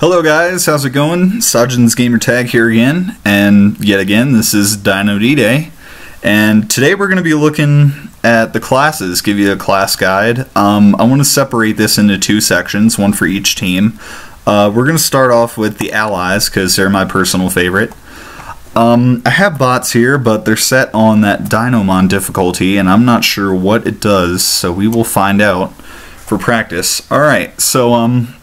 Hello guys, how's it going? Sajin's Gamer Tag here again, and yet again, this is Dino D-Day. And today we're going to be looking at the classes, give you a class guide. Um, I want to separate this into two sections, one for each team. Uh, we're going to start off with the allies, because they're my personal favorite. Um, I have bots here, but they're set on that Dinomon difficulty, and I'm not sure what it does, so we will find out for practice. Alright, so um,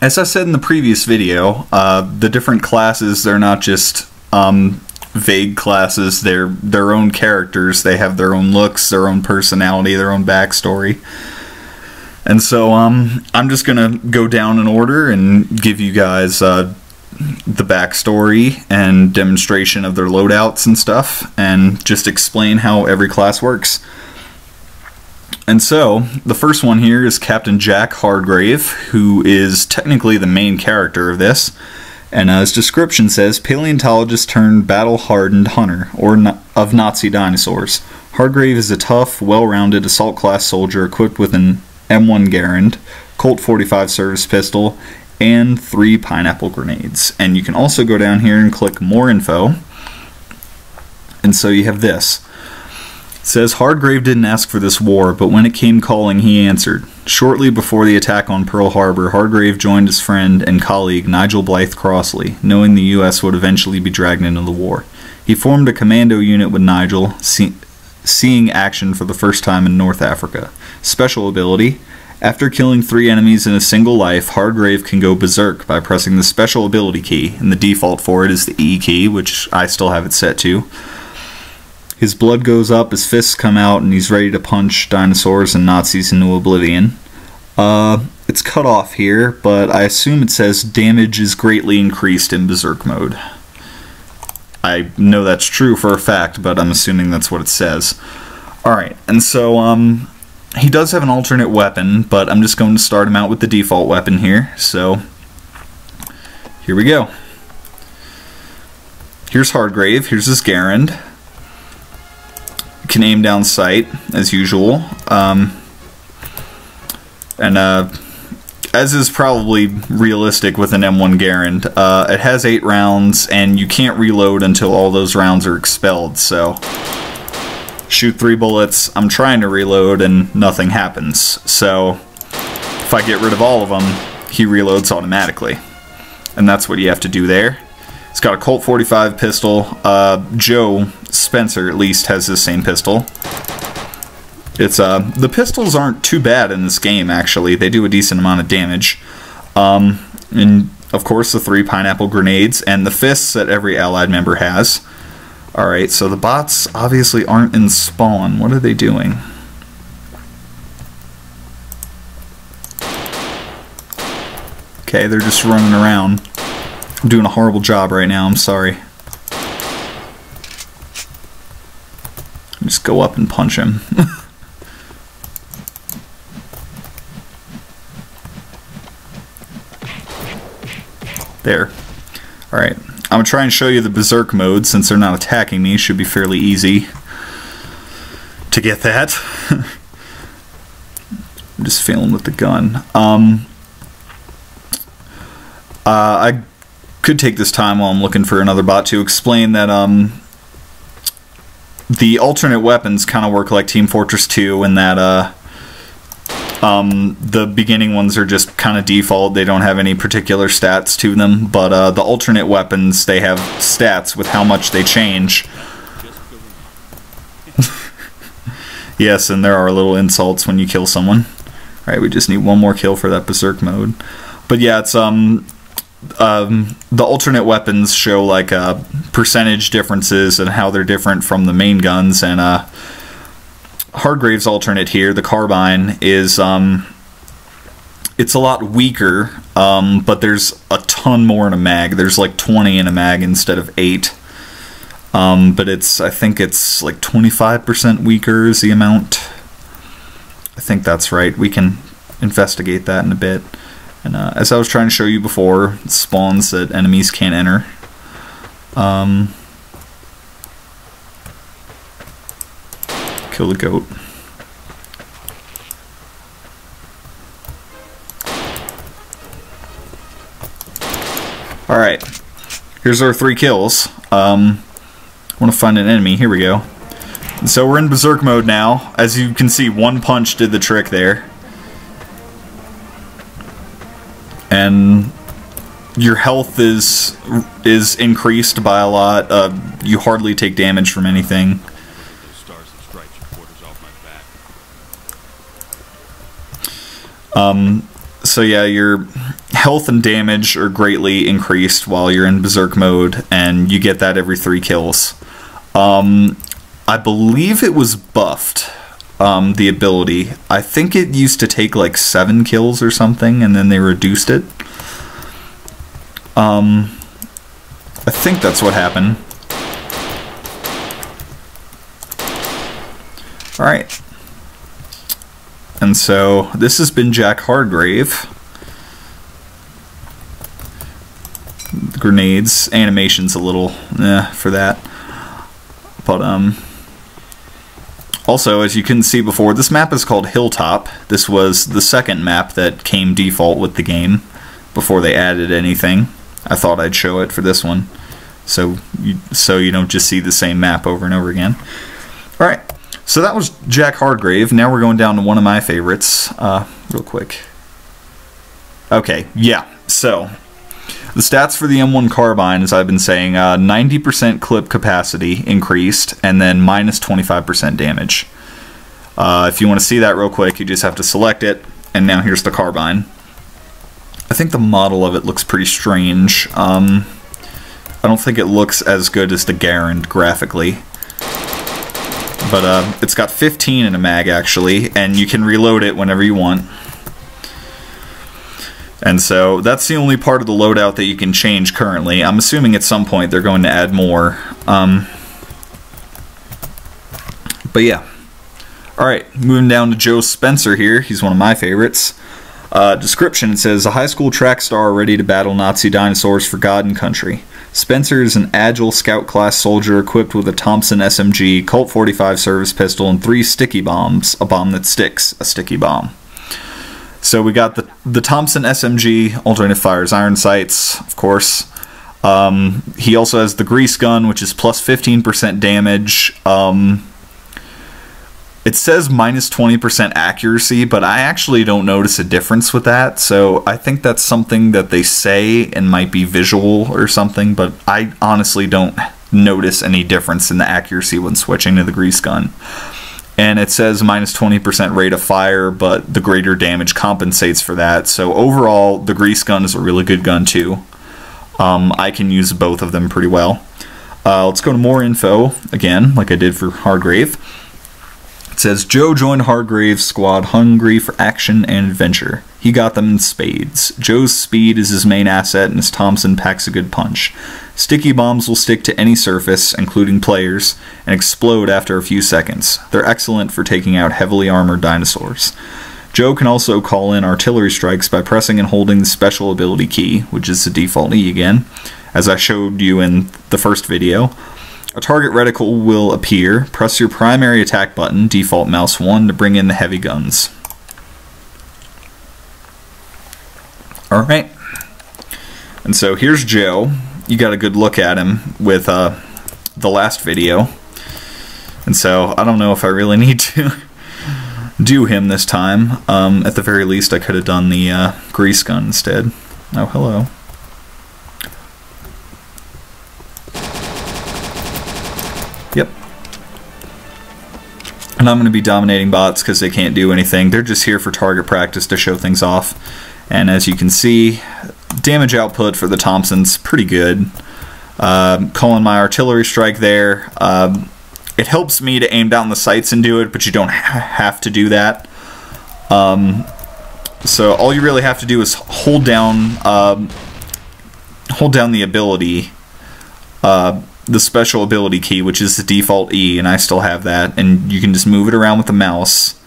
as I said in the previous video, uh, the different classes, they're not just um, vague classes, they're their own characters. They have their own looks, their own personality, their own backstory. And so um, I'm just going to go down in order and give you guys uh, the backstory and demonstration of their loadouts and stuff, and just explain how every class works. And so, the first one here is Captain Jack Hargrave, who is technically the main character of this. And uh, his description says paleontologist turned battle hardened hunter or no of Nazi dinosaurs. Hargrave is a tough, well rounded assault class soldier equipped with an M1 Garand, Colt 45 service pistol, and three pineapple grenades. And you can also go down here and click more info. And so you have this. Says Hargrave didn't ask for this war, but when it came calling, he answered. Shortly before the attack on Pearl Harbor, Hargrave joined his friend and colleague Nigel Blythe Crossley, knowing the U.S. would eventually be dragged into the war. He formed a commando unit with Nigel, see seeing action for the first time in North Africa. Special ability after killing three enemies in a single life, Hargrave can go berserk by pressing the special ability key, and the default for it is the E key, which I still have it set to. His blood goes up, his fists come out, and he's ready to punch dinosaurs and Nazis into oblivion. Uh, it's cut off here, but I assume it says damage is greatly increased in Berserk mode. I know that's true for a fact, but I'm assuming that's what it says. Alright, and so, um, he does have an alternate weapon, but I'm just going to start him out with the default weapon here, so here we go. Here's Hargrave, here's his Garand can aim down sight as usual. Um, and uh, as is probably realistic with an M1 Garand, uh, it has eight rounds, and you can't reload until all those rounds are expelled. So shoot three bullets. I'm trying to reload, and nothing happens. So if I get rid of all of them, he reloads automatically, and that's what you have to do there. It's got a Colt 45 pistol. Uh, Joe Spencer, at least, has the same pistol. It's uh, the pistols aren't too bad in this game. Actually, they do a decent amount of damage. Um, and of course, the three pineapple grenades and the fists that every allied member has. All right, so the bots obviously aren't in spawn. What are they doing? Okay, they're just running around. I'm doing a horrible job right now, I'm sorry. Just go up and punch him. there. Alright, I'm going to try and show you the Berserk mode since they're not attacking me. Should be fairly easy to get that. I'm just failing with the gun. Um, uh, I could take this time while I'm looking for another bot to explain that um, the alternate weapons kind of work like Team Fortress 2 in that uh, um, the beginning ones are just kind of default. They don't have any particular stats to them, but uh, the alternate weapons, they have stats with how much they change. yes, and there are little insults when you kill someone. Alright, we just need one more kill for that Berserk mode. But yeah, it's um um, the alternate weapons show like uh, percentage differences and how they're different from the main guns. And uh, Hargrave's alternate here, the carbine, is um, it's a lot weaker, um, but there's a ton more in a mag. There's like 20 in a mag instead of 8. Um, but it's I think it's like 25% weaker is the amount. I think that's right. We can investigate that in a bit. And uh, as I was trying to show you before, spawns that enemies can't enter. Um, kill the goat. Alright, here's our three kills. Um, I want to find an enemy. Here we go. So we're in Berserk mode now. As you can see, one punch did the trick there. And your health is is increased by a lot. Uh, you hardly take damage from anything. Um, so yeah, your health and damage are greatly increased while you're in Berserk mode, and you get that every three kills. Um, I believe it was buffed, um, the ability. I think it used to take like seven kills or something, and then they reduced it. Um, I think that's what happened. Alright. And so, this has been Jack Hargrave. Grenades. Animation's a little eh, for that. But, um... Also, as you can see before, this map is called Hilltop. This was the second map that came default with the game before they added anything. I thought I'd show it for this one, so you, so you don't just see the same map over and over again. All right, so that was Jack Hargrave. Now we're going down to one of my favorites, uh, real quick. Okay, yeah. So the stats for the M1 carbine, as I've been saying, 90% uh, clip capacity increased, and then minus 25% damage. Uh, if you want to see that real quick, you just have to select it, and now here's the carbine. I think the model of it looks pretty strange. Um, I don't think it looks as good as the Garand graphically. But uh, it's got 15 in a mag actually, and you can reload it whenever you want. And so that's the only part of the loadout that you can change currently. I'm assuming at some point they're going to add more. Um, but yeah. Alright, moving down to Joe Spencer here. He's one of my favorites. Uh, description says a high school track star ready to battle Nazi dinosaurs for God and country. Spencer is an agile scout class soldier equipped with a Thompson SMG, Colt 45 service pistol, and three sticky bombs, a bomb that sticks, a sticky bomb. So we got the the Thompson SMG, alternate fires iron sights, of course. Um, he also has the grease gun, which is plus 15% damage. Um, it says minus 20% accuracy, but I actually don't notice a difference with that. So I think that's something that they say and might be visual or something, but I honestly don't notice any difference in the accuracy when switching to the grease gun. And it says minus 20% rate of fire, but the greater damage compensates for that. So overall, the grease gun is a really good gun too. Um, I can use both of them pretty well. Uh, let's go to more info again, like I did for Hargrave. It says Joe joined Hargrave's squad hungry for action and adventure. He got them in spades. Joe's speed is his main asset, and his Thompson packs a good punch. Sticky bombs will stick to any surface, including players, and explode after a few seconds. They're excellent for taking out heavily armored dinosaurs. Joe can also call in artillery strikes by pressing and holding the special ability key, which is the default E again, as I showed you in the first video. A target reticle will appear. Press your primary attack button, default mouse 1, to bring in the heavy guns. Alright. And so here's Joe. You got a good look at him with uh, the last video. And so I don't know if I really need to do him this time. Um, at the very least, I could have done the uh, grease gun instead. Oh, hello. Yep. And I'm going to be dominating bots because they can't do anything. They're just here for target practice to show things off. And as you can see, damage output for the Thompson's pretty good. Uh, calling my artillery strike there. Um, it helps me to aim down the sights and do it, but you don't ha have to do that. Um, so all you really have to do is hold down, um, hold down the ability. Uh, the special ability key, which is the default E, and I still have that. And you can just move it around with the mouse.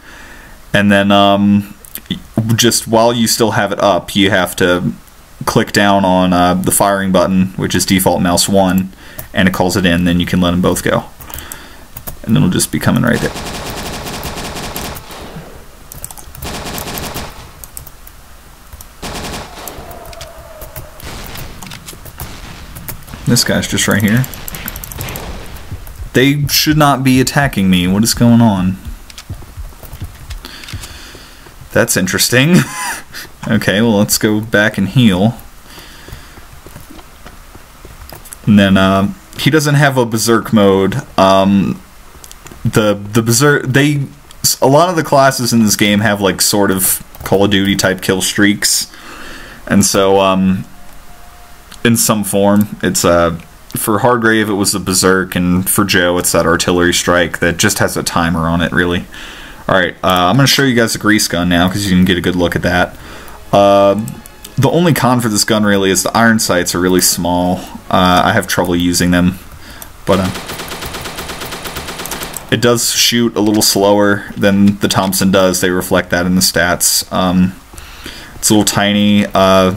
And then um, just while you still have it up, you have to click down on uh, the firing button, which is default mouse 1, and it calls it in. Then you can let them both go. And it'll just be coming right there. This guy's just right here. They should not be attacking me. What is going on? That's interesting. okay, well, let's go back and heal. And then, uh, he doesn't have a berserk mode. Um, the the berserk they a lot of the classes in this game have like sort of Call of Duty type kill streaks, and so um, in some form it's uh for Hargrave it was the berserk, and for Joe it's that artillery strike that just has a timer on it really. All right, uh, I'm gonna show you guys the grease gun now because you can get a good look at that. Uh, the only con for this gun really is the iron sights are really small. Uh, I have trouble using them, but uh, it does shoot a little slower than the Thompson does. They reflect that in the stats. Um, it's a little tiny, uh,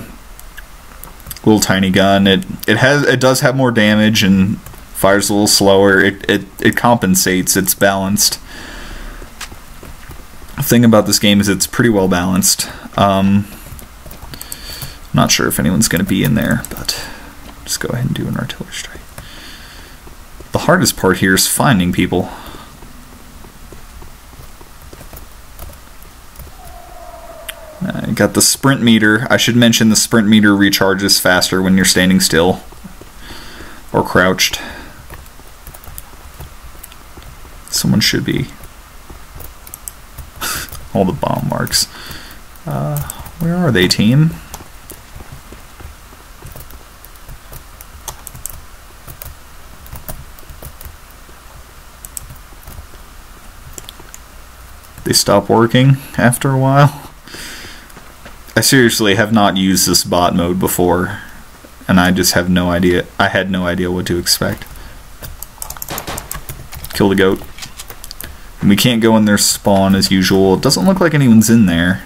little tiny gun. It it has it does have more damage and fires a little slower. It it it compensates. It's balanced. The thing about this game is it's pretty well balanced. Um, not sure if anyone's going to be in there, but just go ahead and do an artillery strike. The hardest part here is finding people. I got the sprint meter. I should mention the sprint meter recharges faster when you're standing still or crouched. Someone should be. All the bomb marks. Uh, where are they, team? They stop working after a while. I seriously have not used this bot mode before, and I just have no idea. I had no idea what to expect. Kill the goat. And we can't go in their spawn as usual. It doesn't look like anyone's in there.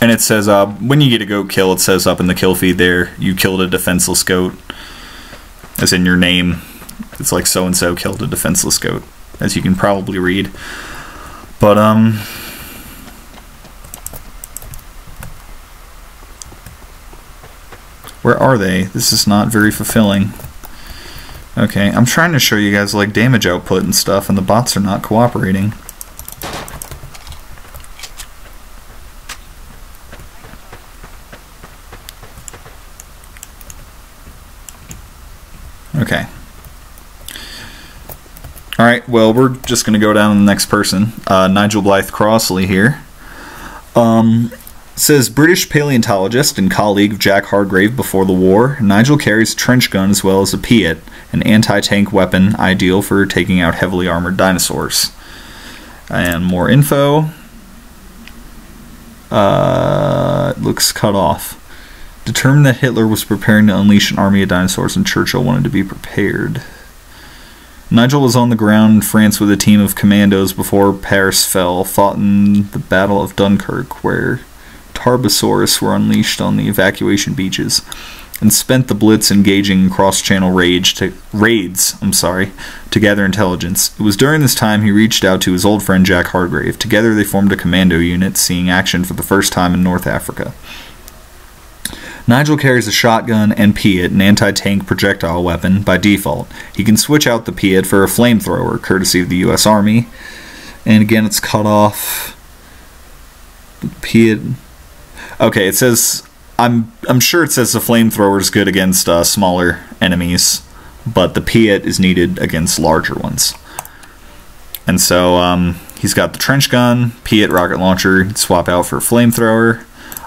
And it says, uh, when you get a goat kill, it says up in the kill feed there, you killed a defenseless goat. As in your name. It's like so-and-so killed a defenseless goat, as you can probably read. But, um, Where are they? This is not very fulfilling. Okay, I'm trying to show you guys like damage output and stuff and the bots are not cooperating. Okay. Alright, well, we're just going to go down to the next person. Uh, Nigel Blythe Crossley here. Um, Says British paleontologist and colleague of Jack Hargrave before the war, Nigel carries a trench gun as well as a Piat, an anti tank weapon ideal for taking out heavily armored dinosaurs. And more info. Uh, looks cut off. Determined that Hitler was preparing to unleash an army of dinosaurs and Churchill wanted to be prepared. Nigel was on the ground in France with a team of commandos before Paris fell, fought in the Battle of Dunkirk, where Tarbosaurus were unleashed on the evacuation beaches and spent the Blitz engaging cross-channel raids I'm sorry, to gather intelligence. It was during this time he reached out to his old friend Jack Hargrave. Together they formed a commando unit, seeing action for the first time in North Africa. Nigel carries a shotgun and Piat, an anti-tank projectile weapon, by default. He can switch out the Piat for a flamethrower, courtesy of the U.S. Army. And again, it's cut off. Piat Okay, it says I'm I'm sure it says the flamethrower is good against uh, smaller enemies, but the Piat is needed against larger ones. And so um, he's got the trench gun, Piat rocket launcher, swap out for flamethrower.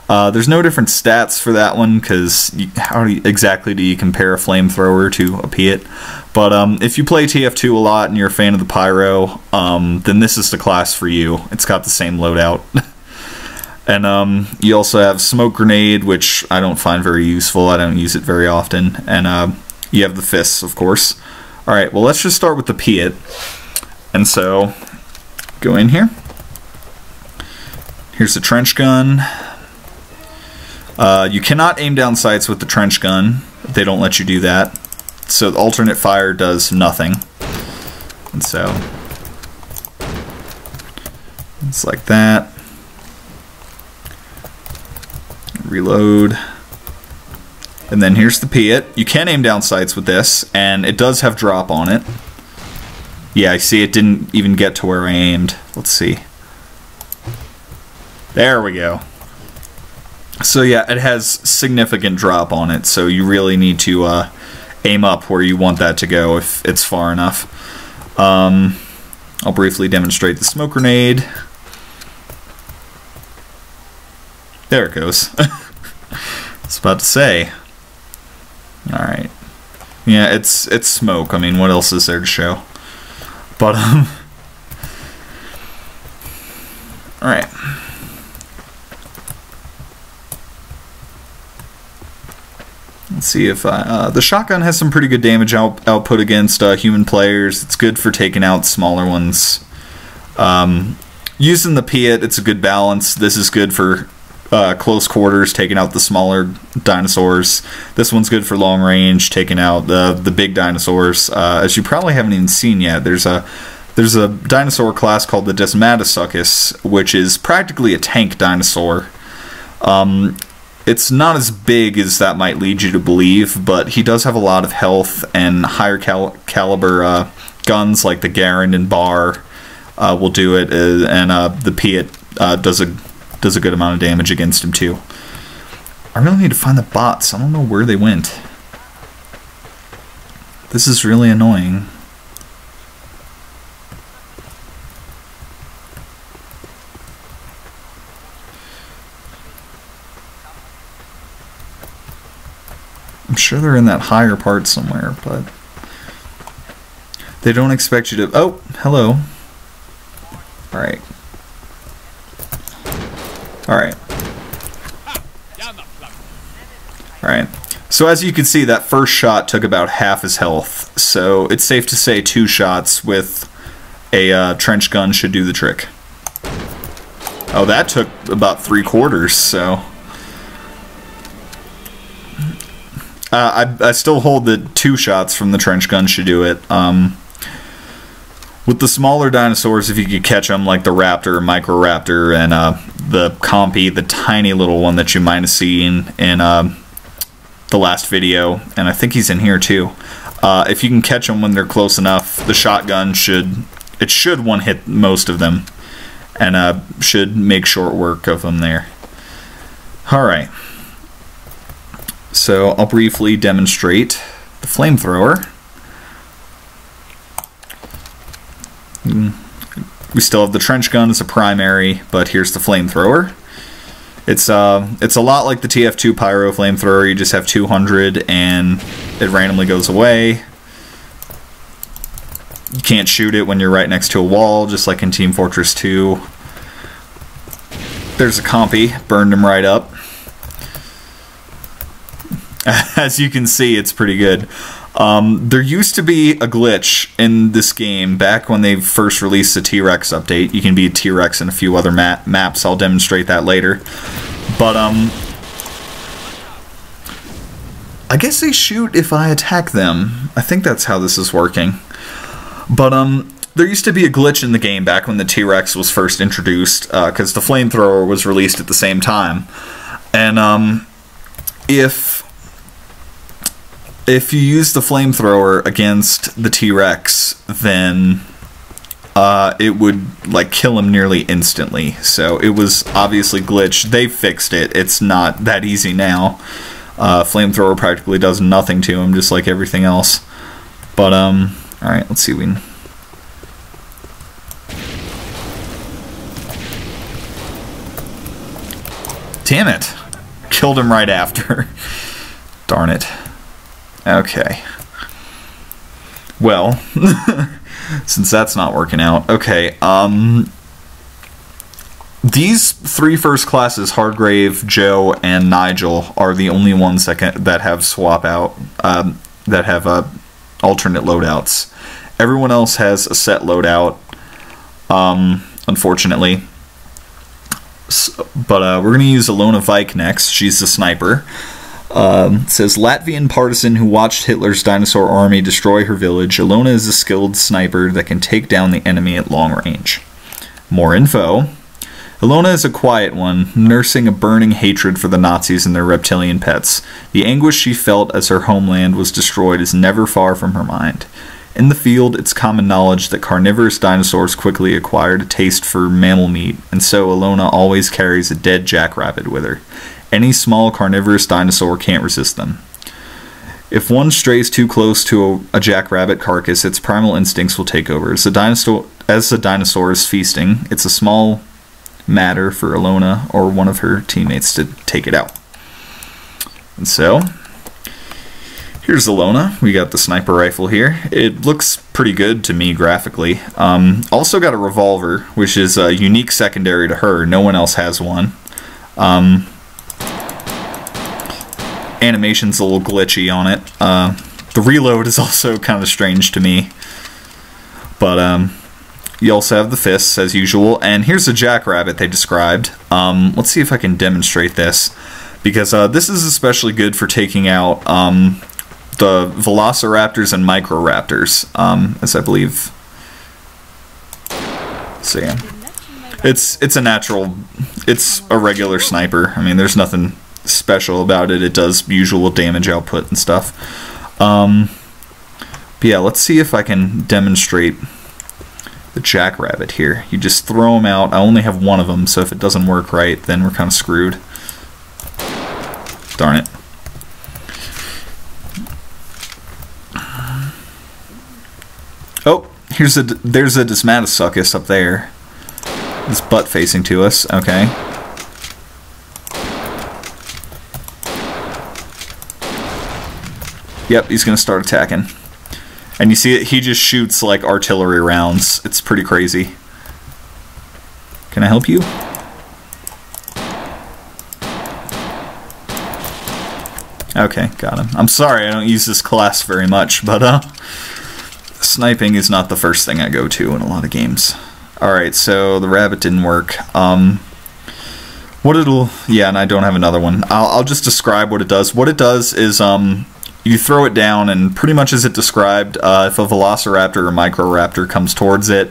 Uh, there's no different stats for that one because how exactly do you compare a flamethrower to a Piat? But um, if you play TF2 a lot and you're a fan of the Pyro, um, then this is the class for you. It's got the same loadout. And um, you also have Smoke Grenade, which I don't find very useful. I don't use it very often. And uh, you have the Fists, of course. Alright, well, let's just start with the Piat. And so, go in here. Here's the trench gun. Uh, you cannot aim down sights with the trench gun. They don't let you do that. So the alternate fire does nothing. And so, it's like that. Reload. And then here's the Piat. You can aim down sights with this, and it does have drop on it. Yeah, I see it didn't even get to where I aimed. Let's see. There we go. So yeah, it has significant drop on it, so you really need to uh, aim up where you want that to go if it's far enough. Um, I'll briefly demonstrate the smoke grenade. There it goes. I was about to say. Alright. Yeah, it's it's smoke. I mean, what else is there to show? But, um... Alright. Let's see if I, uh, the shotgun has some pretty good damage out, output against uh, human players. It's good for taking out smaller ones. Um, using the Piat, it's a good balance. This is good for uh, close quarters, taking out the smaller dinosaurs. This one's good for long range, taking out the the big dinosaurs. Uh, as you probably haven't even seen yet, there's a there's a dinosaur class called the Desmatosuchus, which is practically a tank dinosaur. Um, it's not as big as that might lead you to believe, but he does have a lot of health and higher cal caliber uh, guns like the Garand and Bar uh, will do it, uh, and uh, the Piat uh, does a does a good amount of damage against him too. I really need to find the bots. I don't know where they went. This is really annoying. I'm sure they're in that higher part somewhere, but they don't expect you to. Oh, hello. All right. Alright. Alright. So as you can see, that first shot took about half his health. So it's safe to say two shots with a uh, trench gun should do the trick. Oh, that took about three quarters, so... Uh, I, I still hold that two shots from the trench gun should do it. Um, with the smaller dinosaurs, if you could catch them, like the Raptor, Microraptor, and uh, the Compy, the tiny little one that you might have seen in uh, the last video, and I think he's in here too. Uh, if you can catch them when they're close enough, the shotgun should it should one hit most of them, and uh, should make short work of them there. All right. So I'll briefly demonstrate the flamethrower. Mm. We still have the trench gun as a primary, but here's the flamethrower. It's uh, it's a lot like the TF2 Pyro flamethrower. You just have 200 and it randomly goes away. You can't shoot it when you're right next to a wall, just like in Team Fortress 2. There's a compy, burned him right up. As you can see, it's pretty good. Um, there used to be a glitch in this game back when they first released the T-Rex update. You can be a T-Rex in a few other ma maps. I'll demonstrate that later. But, um... I guess they shoot if I attack them. I think that's how this is working. But, um, there used to be a glitch in the game back when the T-Rex was first introduced, because uh, the flamethrower was released at the same time. And, um, if if you use the flamethrower against the T-Rex, then uh, it would like kill him nearly instantly. So it was obviously glitched. They fixed it. It's not that easy now. Uh, flamethrower practically does nothing to him, just like everything else. But um, all right, let's see. We damn it, killed him right after. Darn it. Okay. Well, since that's not working out, okay. Um, these three first classes, Hargrave, Joe, and Nigel, are the only ones that can, that have swap out um, that have uh, alternate loadouts. Everyone else has a set loadout. Um, unfortunately. So, but uh, we're going to use Ilona Vike next. She's the sniper. Um, says Latvian partisan who watched Hitler's dinosaur army destroy her village. Ilona is a skilled sniper that can take down the enemy at long range. More info. Ilona is a quiet one, nursing a burning hatred for the Nazis and their reptilian pets. The anguish she felt as her homeland was destroyed is never far from her mind. In the field, it's common knowledge that carnivorous dinosaurs quickly acquired a taste for mammal meat, and so Ilona always carries a dead jackrabbit with her. Any small carnivorous dinosaur can't resist them. If one strays too close to a, a jackrabbit carcass, its primal instincts will take over. As the dinosaur, as the dinosaur is feasting, it's a small matter for Ilona or one of her teammates to take it out. And so, here's Ilona. We got the sniper rifle here. It looks pretty good to me graphically. Um, also got a revolver, which is a unique secondary to her. No one else has one. Um, animation's a little glitchy on it. Uh, the reload is also kind of strange to me. But um, you also have the fists as usual, and here's the jackrabbit they described. Um, let's see if I can demonstrate this, because uh, this is especially good for taking out um, the velociraptors and microraptors, um, as I believe. Yeah, it's it's a natural, it's a regular sniper. I mean, there's nothing special about it. It does usual damage output and stuff. Um, but yeah, let's see if I can demonstrate the jackrabbit here. You just throw them out. I only have one of them, so if it doesn't work right, then we're kind of screwed. Darn it. Oh, here's a there's a Desmatosuchus up there. His butt facing to us. Okay. Yep, he's gonna start attacking. And you see it, he just shoots like artillery rounds. It's pretty crazy. Can I help you? Okay, got him. I'm sorry I don't use this class very much, but uh, sniping is not the first thing I go to in a lot of games. Alright, so the rabbit didn't work. Um, what it'll... Yeah, and I don't have another one. I'll, I'll just describe what it does. What it does is... um you throw it down, and pretty much as it described, uh, if a velociraptor or microraptor comes towards it,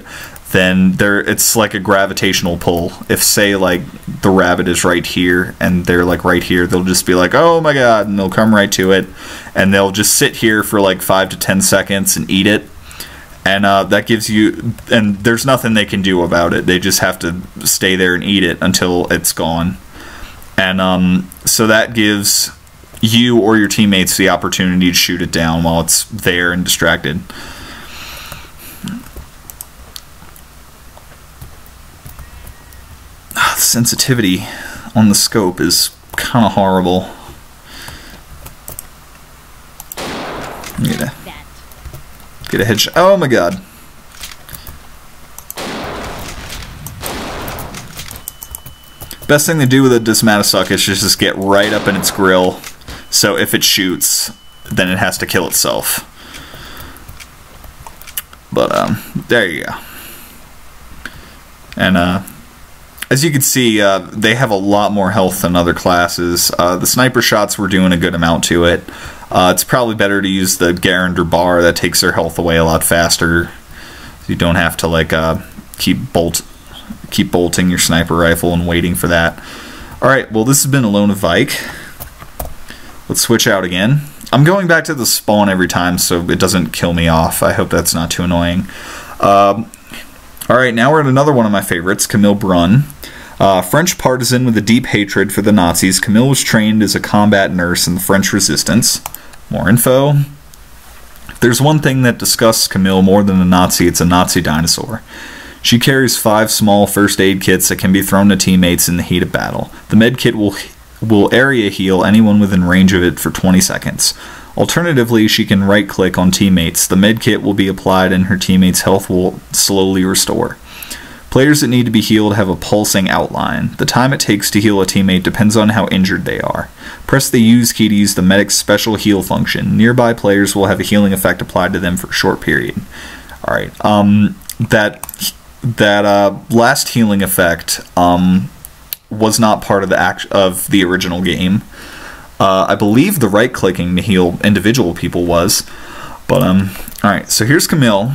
then there it's like a gravitational pull. If say like the rabbit is right here and they're like right here, they'll just be like, "Oh my god," and they'll come right to it, and they'll just sit here for like five to ten seconds and eat it. And uh, that gives you, and there's nothing they can do about it. They just have to stay there and eat it until it's gone. And um, so that gives you or your teammates the opportunity to shoot it down while it's there and distracted. Ah, sensitivity on the scope is kind of horrible. Get a, get a headshot. Oh my god. Best thing to do with a Desmatosuchus is just get right up in its grill so if it shoots, then it has to kill itself. But um, there you go. And uh, as you can see, uh, they have a lot more health than other classes. Uh, the sniper shots were doing a good amount to it. Uh, it's probably better to use the Garand or bar that takes their health away a lot faster. You don't have to like uh, keep bolt keep bolting your sniper rifle and waiting for that. All right, well this has been Ilona Vike. Let's switch out again. I'm going back to the spawn every time so it doesn't kill me off. I hope that's not too annoying. Um, Alright, now we're at another one of my favorites, Camille Brun. Uh, French partisan with a deep hatred for the Nazis, Camille was trained as a combat nurse in the French resistance. More info. If there's one thing that disgusts Camille more than a Nazi, it's a Nazi dinosaur. She carries five small first aid kits that can be thrown to teammates in the heat of battle. The med kit will will area heal anyone within range of it for 20 seconds. Alternatively, she can right click on teammates. The medkit will be applied and her teammates' health will slowly restore. Players that need to be healed have a pulsing outline. The time it takes to heal a teammate depends on how injured they are. Press the use key to use the medic's special heal function. Nearby players will have a healing effect applied to them for a short period. Alright, um, that, that, uh, last healing effect, um, was not part of the act of the original game. Uh, I believe the right clicking to heal individual people was, but um, all right. So here's Camille.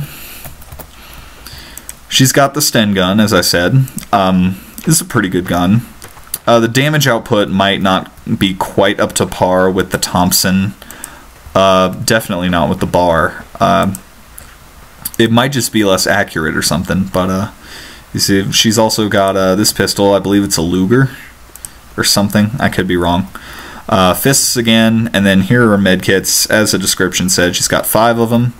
She's got the Sten gun, as I said. Um, this is a pretty good gun. Uh, the damage output might not be quite up to par with the Thompson. Uh, definitely not with the bar. Uh, it might just be less accurate or something, but uh, you see, she's also got uh, this pistol. I believe it's a Luger or something. I could be wrong. Uh, fists again, and then here are medkits. As the description said, she's got five of them.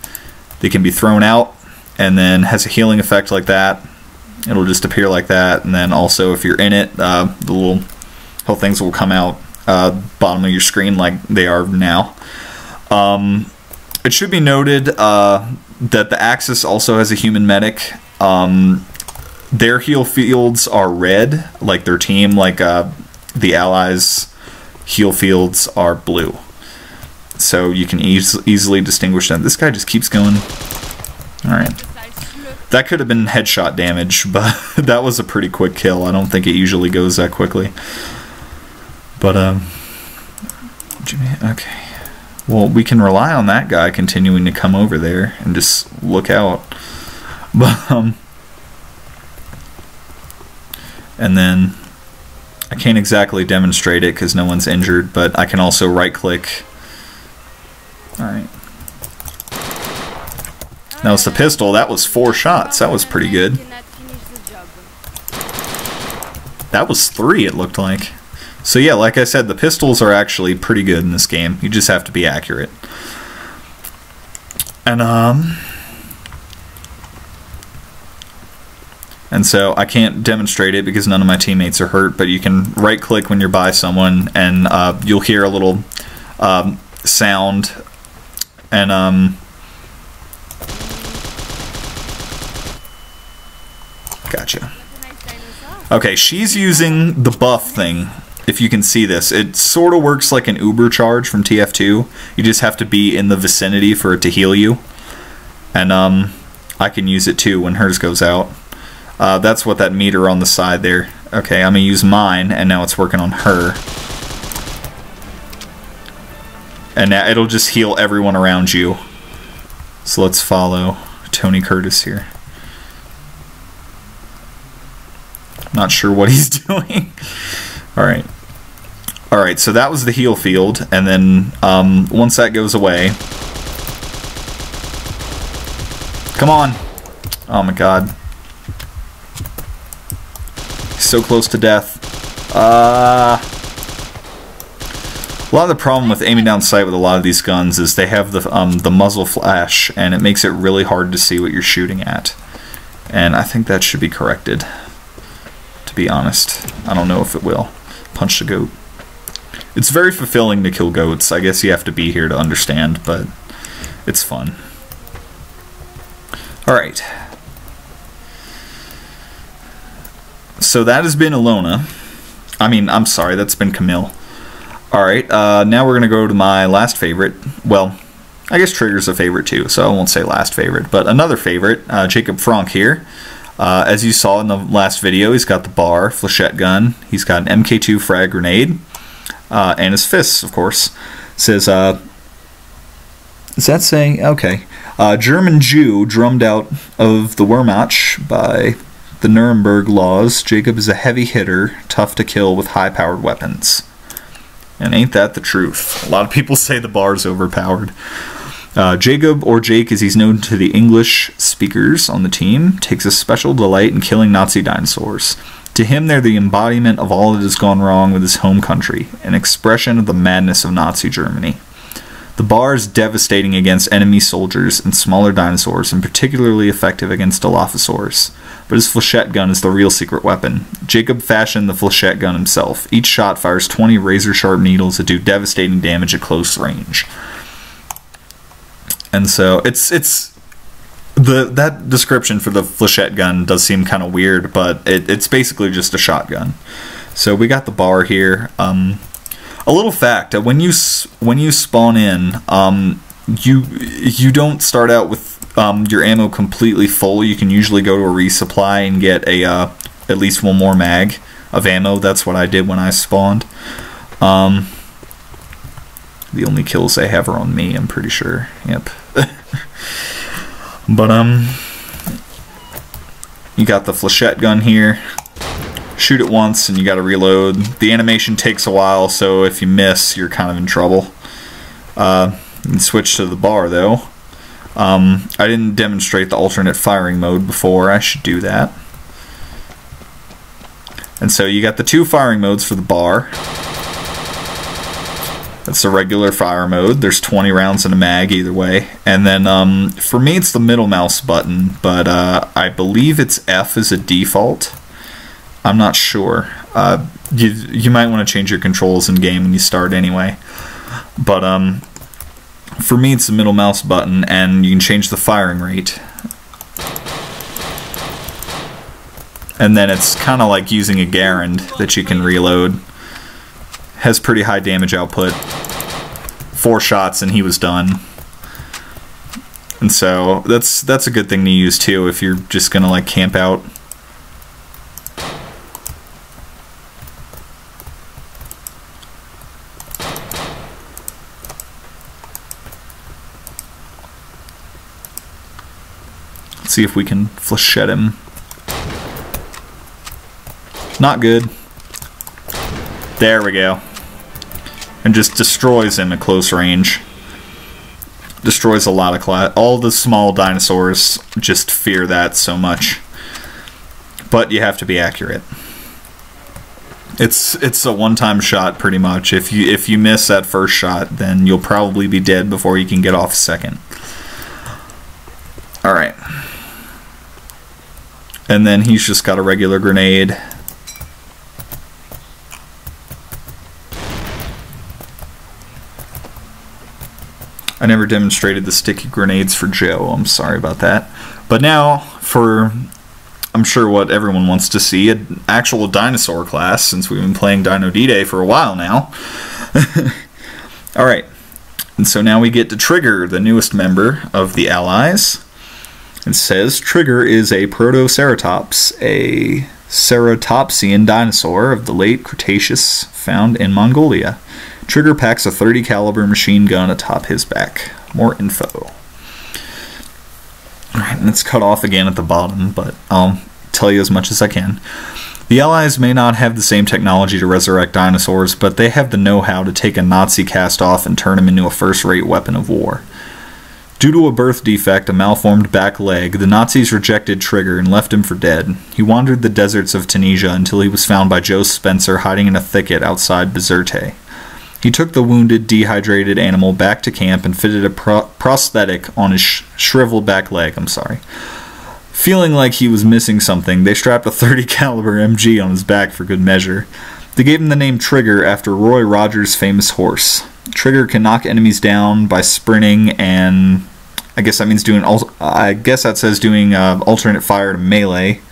They can be thrown out, and then has a healing effect like that. It'll just appear like that and then also if you're in it uh, the little health things will come out uh, bottom of your screen like they are now. Um, it should be noted uh, that the Axis also has a human medic. Um, their heal fields are red like their team like uh, the allies heal fields are blue. So you can e easily distinguish them. This guy just keeps going all right that could have been headshot damage, but that was a pretty quick kill. I don't think it usually goes that quickly. But, um, Jimmy, okay. Well, we can rely on that guy continuing to come over there and just look out. But, um, and then I can't exactly demonstrate it because no one's injured, but I can also right click. Alright. Now it's the pistol. That was four shots. That was pretty good. That was three, it looked like. So yeah, like I said, the pistols are actually pretty good in this game. You just have to be accurate. And, um... And so I can't demonstrate it because none of my teammates are hurt, but you can right click when you're by someone and uh, you'll hear a little um, sound and um, Gotcha. Okay, she's using the buff thing. If you can see this, it sort of works like an Uber charge from TF2. You just have to be in the vicinity for it to heal you. And um, I can use it too when hers goes out. Uh, that's what that meter on the side there. Okay, I'm gonna use mine, and now it's working on her. And now it'll just heal everyone around you. So let's follow Tony Curtis here. Not sure what he's doing. All right. All right, so that was the heal field, and then um, once that goes away... Come on! Oh my god. So close to death. Uh... A lot of the problem with aiming down sight with a lot of these guns is they have the um, the muzzle flash, and it makes it really hard to see what you're shooting at. And I think that should be corrected be honest. I don't know if it will. Punch the goat. It's very fulfilling to kill goats. I guess you have to be here to understand, but it's fun. Alright. So that has been Ilona. I mean, I'm sorry, that's been Camille. Alright, uh, now we're going to go to my last favorite. Well, I guess Trigger's a favorite too, so I won't say last favorite. But another favorite, uh, Jacob Frank here. Uh, as you saw in the last video, he's got the bar, flechette gun, he's got an MK2 frag grenade, uh, and his fists, of course. It says, uh, is that saying, okay, uh, German Jew drummed out of the Wehrmacht by the Nuremberg laws, Jacob is a heavy hitter, tough to kill with high powered weapons. And ain't that the truth? A lot of people say the bar's overpowered. Uh, Jacob, or Jake as he's known to the English speakers on the team, takes a special delight in killing Nazi dinosaurs. To him, they're the embodiment of all that has gone wrong with his home country, an expression of the madness of Nazi Germany. The bar is devastating against enemy soldiers and smaller dinosaurs, and particularly effective against Dilophosaurs. But his flechette gun is the real secret weapon. Jacob fashioned the flechette gun himself. Each shot fires 20 razor sharp needles that do devastating damage at close range and so it's it's the that description for the flechette gun does seem kind of weird, but it, it's basically just a shotgun. So we got the bar here. Um, a little fact: when you when you spawn in, um, you you don't start out with um, your ammo completely full. You can usually go to a resupply and get a uh, at least one more mag of ammo. That's what I did when I spawned. Um, the only kills they have are on me, I'm pretty sure. Yep. But, um, you got the flechette gun here. shoot it once and you got to reload. The animation takes a while, so if you miss, you're kind of in trouble. Uh, switch to the bar though. Um, I didn't demonstrate the alternate firing mode before. I should do that. And so you got the two firing modes for the bar. That's the regular fire mode. There's 20 rounds in a mag either way. And then um, for me, it's the middle mouse button, but uh, I believe it's F as a default. I'm not sure. Uh, you you might want to change your controls in game when you start anyway. But um, for me, it's the middle mouse button, and you can change the firing rate. And then it's kind of like using a Garand that you can reload. Has pretty high damage output. Four shots and he was done. And so that's that's a good thing to use too if you're just gonna like camp out. See if we can flechette him. Not good. There we go. And just destroys him at close range. Destroys a lot of class. All the small dinosaurs just fear that so much. But you have to be accurate. It's it's a one-time shot pretty much. If you if you miss that first shot, then you'll probably be dead before you can get off second. All right. And then he's just got a regular grenade. I never demonstrated the sticky grenades for Joe. I'm sorry about that. But now, for I'm sure what everyone wants to see an actual dinosaur class since we've been playing Dino D Day for a while now. Alright, and so now we get to Trigger, the newest member of the Allies. It says Trigger is a Protoceratops, a ceratopsian dinosaur of the late Cretaceous found in Mongolia. Trigger packs a 30 caliber machine gun atop his back. More info. Alright, and it's cut off again at the bottom, but I'll tell you as much as I can. The Allies may not have the same technology to resurrect dinosaurs, but they have the know-how to take a Nazi cast-off and turn him into a first-rate weapon of war. Due to a birth defect, a malformed back leg, the Nazis rejected Trigger and left him for dead. He wandered the deserts of Tunisia until he was found by Joe Spencer hiding in a thicket outside Bizerte. He took the wounded, dehydrated animal back to camp and fitted a pro- prosthetic on his sh- shriveled back leg. I'm sorry. Feeling like he was missing something, they strapped a 30 caliber MG on his back for good measure. They gave him the name Trigger after Roy Rogers' famous horse. Trigger can knock enemies down by sprinting and I guess that means doing I guess that says doing uh, alternate fire to melee.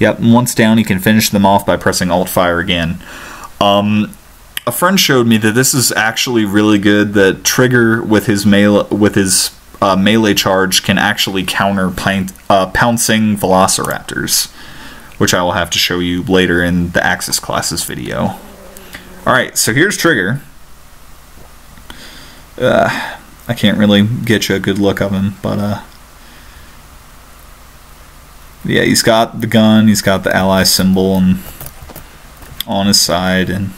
Yep, once down he can finish them off by pressing alt fire again. Um, a friend showed me that this is actually really good. That Trigger with his melee with his uh, melee charge can actually counter uh, pouncing Velociraptors, which I will have to show you later in the Axis classes video. All right, so here's Trigger. Uh, I can't really get you a good look of him, but uh, yeah, he's got the gun, he's got the ally symbol, and on his side, and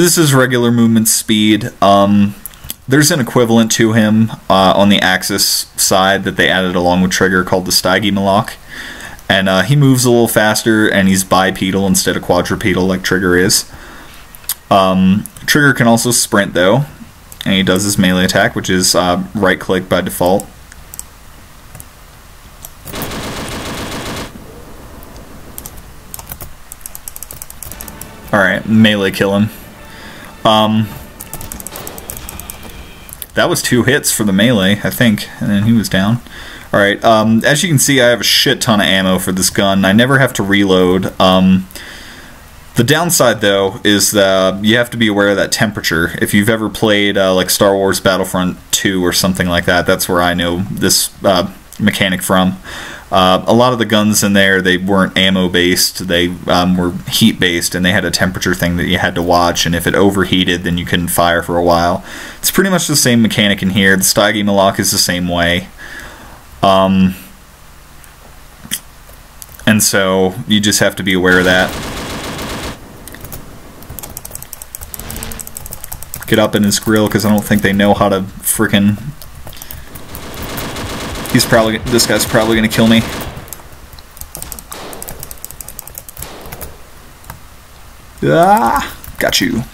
this is regular movement speed. Um, there's an equivalent to him uh, on the Axis side that they added along with Trigger called the Stygimoloch. And uh, he moves a little faster and he's bipedal instead of quadrupedal like Trigger is. Um, Trigger can also sprint though, and he does his melee attack, which is uh, right click by default. Alright, melee kill him. Um, that was two hits for the melee, I think, and then he was down. Alright, um, as you can see, I have a shit ton of ammo for this gun. I never have to reload. Um, the downside, though, is that you have to be aware of that temperature. If you've ever played uh, like Star Wars Battlefront 2 or something like that, that's where I know this uh, mechanic from. Uh, a lot of the guns in there they weren't ammo based; they um, were heat based, and they had a temperature thing that you had to watch. And if it overheated, then you couldn't fire for a while. It's pretty much the same mechanic in here. The Stygimoloch is the same way. Um, and so you just have to be aware of that. Get up in his grill because I don't think they know how to freaking He's probably this guy's probably gonna kill me. Ah, got you.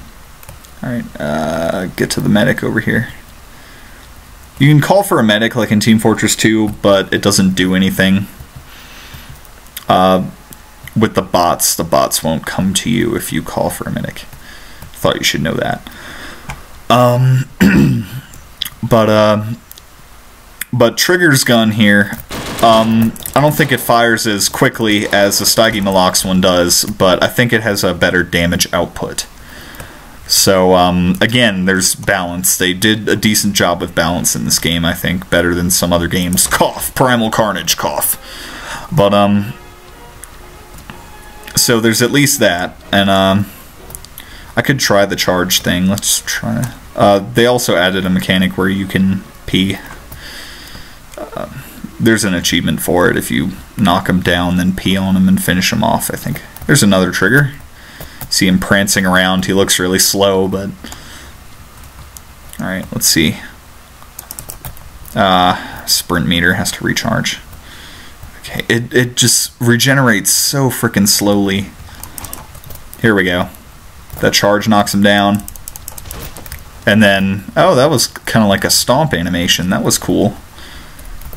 All right, uh, get to the medic over here. You can call for a medic like in Team Fortress 2, but it doesn't do anything. Uh, with the bots, the bots won't come to you if you call for a medic. Thought you should know that. Um, but uh, but Trigger's gun here, um, I don't think it fires as quickly as the Stygimoloch one does, but I think it has a better damage output. So um, again, there's balance. They did a decent job with balance in this game, I think, better than some other games. Cough, Primal Carnage, cough. But um, so there's at least that, and um, I could try the charge thing. Let's try. Uh, they also added a mechanic where you can pee. There's an achievement for it if you knock them down, then pee on them and finish them off. I think there's another trigger. See him prancing around. He looks really slow, but all right. Let's see. Uh, sprint meter has to recharge. Okay, it it just regenerates so freaking slowly. Here we go. That charge knocks him down. And then, oh, that was kind of like a stomp animation. That was cool.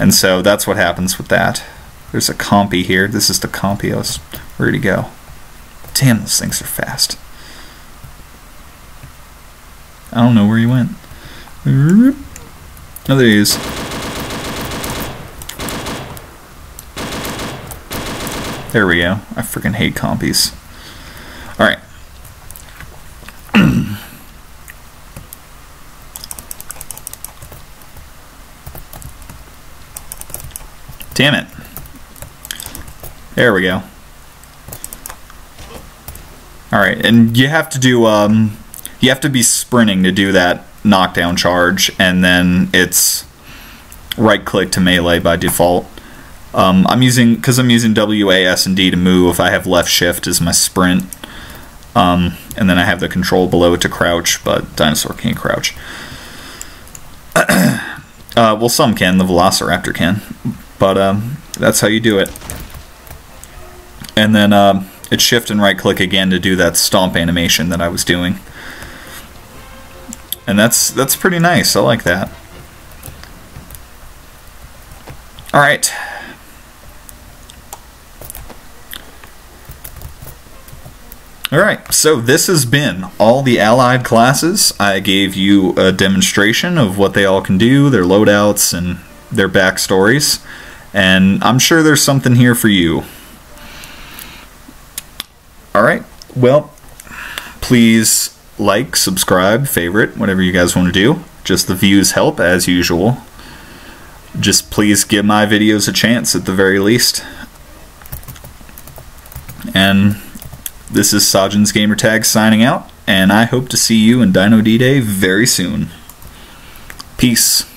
And so that's what happens with that. There's a compy here. This is the was ready to go. Damn, those things are fast. I don't know where he went. Oh, there he is. There we go. I freaking hate compies. Alright. Damn it. There we go. Alright, and you have to do, um, you have to be sprinting to do that knockdown charge, and then it's right click to melee by default. Um, I'm using, because I'm using W, A, S, and D to move, if I have left shift as my sprint. Um, and then I have the control below it to crouch, but dinosaur can't crouch. uh, well, some can, the Velociraptor can. But um, that's how you do it. And then uh, it's shift and right click again to do that stomp animation that I was doing. And that's that's pretty nice. I like that. All right. Alright, so this has been all the allied classes. I gave you a demonstration of what they all can do, their loadouts, and their backstories. And I'm sure there's something here for you. Alright, well, please like, subscribe, favorite, whatever you guys want to do. Just the views help, as usual. Just please give my videos a chance at the very least. And this is Sajin's Gamertag signing out, and I hope to see you in Dino D-Day very soon. Peace.